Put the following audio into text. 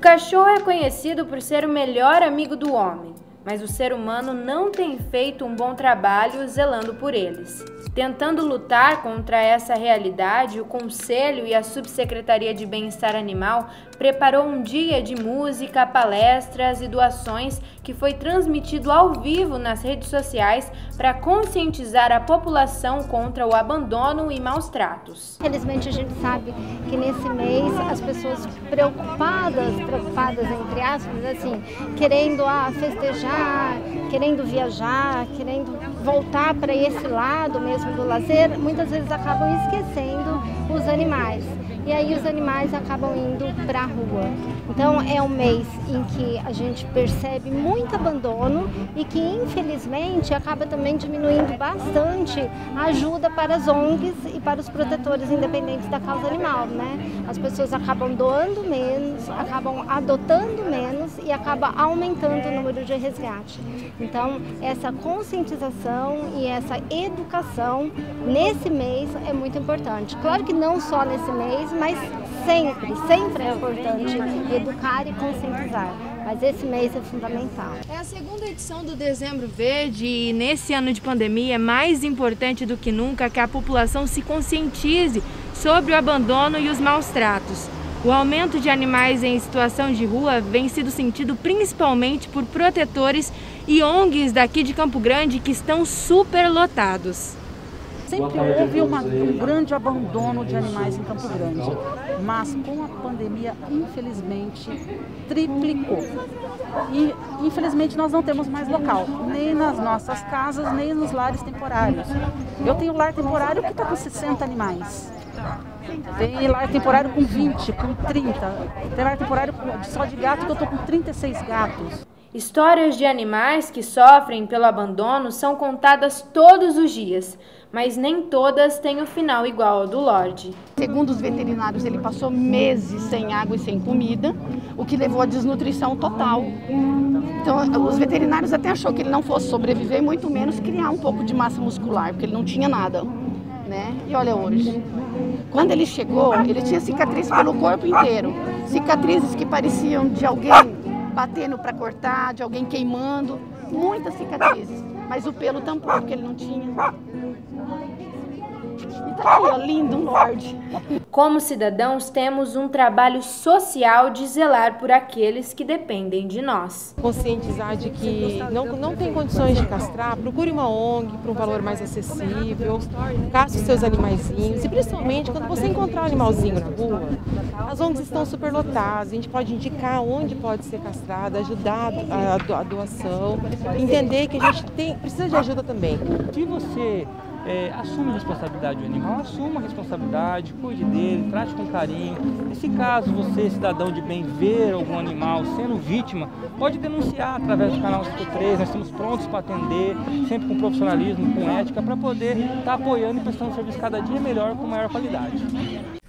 cachorro é conhecido por ser o melhor amigo do homem, mas o ser humano não tem feito um bom trabalho zelando por eles. Tentando lutar contra essa realidade, o Conselho e a Subsecretaria de Bem-Estar Animal preparou um dia de música, palestras e doações que foi transmitido ao vivo nas redes sociais para conscientizar a população contra o abandono e maus tratos. Felizmente a gente sabe que nesse mês as pessoas preocupadas, preocupadas entre aspas, assim, querendo ah, festejar, querendo viajar, querendo voltar para esse lado mesmo do lazer, muitas vezes acabam esquecendo os animais e aí os animais acabam indo para a rua. Então é um mês em que a gente percebe muito abandono e que infelizmente acaba também diminuindo bastante a ajuda para as ONGs e para os protetores independentes da causa animal, né? As pessoas acabam doando menos, acabam adotando menos e acaba aumentando o número de resgate. Então essa conscientização e essa educação nesse mês é muito importante. Claro que não só nesse mês, mas sempre, sempre é importante educar e conscientizar. Mas esse mês é fundamental. É a segunda edição do Dezembro Verde e nesse ano de pandemia é mais importante do que nunca que a população se conscientize sobre o abandono e os maus tratos. O aumento de animais em situação de rua vem sido sentido principalmente por protetores e ONGs daqui de Campo Grande que estão superlotados. Sempre houve uma, um grande abandono de animais em Campo Grande, mas com a pandemia, infelizmente, triplicou. E infelizmente nós não temos mais local, nem nas nossas casas, nem nos lares temporários. Eu tenho lar temporário que está com 60 animais. Tem lar temporário com 20, com 30. Tem lar temporário só de gato que eu estou com 36 gatos. Histórias de animais que sofrem pelo abandono são contadas todos os dias, mas nem todas têm o final igual ao do Lorde. Segundo os veterinários, ele passou meses sem água e sem comida, o que levou à desnutrição total. Então, os veterinários até achou que ele não fosse sobreviver, muito menos criar um pouco de massa muscular, porque ele não tinha nada. Né? E olha hoje. Quando ele chegou, ele tinha cicatrizes pelo corpo inteiro. Cicatrizes que pareciam de alguém batendo para cortar, de alguém queimando, muitas cicatrizes. Mas o pelo tampou, porque ele não tinha. E tá aqui, ó, lindo, um lorde. Como cidadãos, temos um trabalho social de zelar por aqueles que dependem de nós. Conscientizar de que não, não tem condições de castrar, procure uma ONG para um valor mais acessível, caça os seus animaizinhos e principalmente quando você encontrar um animalzinho na rua, as ONGs estão superlotadas, a gente pode indicar onde pode ser castrado, ajudar a, a doação, entender que a gente tem, precisa de ajuda também. Se você é, assume a responsabilidade do animal, assuma a responsabilidade, cuide dele, trate com carinho. E se caso você, cidadão de bem, ver algum animal sendo vítima, pode denunciar através do canal 53, nós estamos prontos para atender, sempre com profissionalismo, com ética, para poder estar tá apoiando e prestando serviço cada dia melhor com maior qualidade.